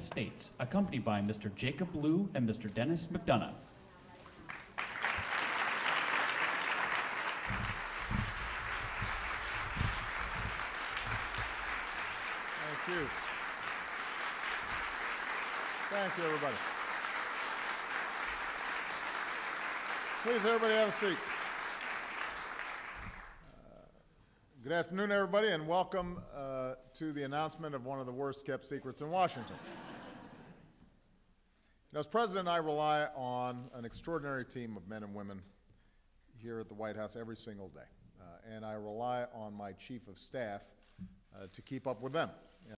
States, accompanied by Mr. Jacob Lew and Mr. Denis McDonough. Thank you. Thank you, everybody. Please, everybody have a seat. Uh, Good afternoon, everybody, and welcome uh, to the announcement of one of the worst-kept secrets in Washington. Know, as president, I rely on an extraordinary team of men and women here at the White House every single day, Uh, and I rely on my chief of staff uh, to keep up with them.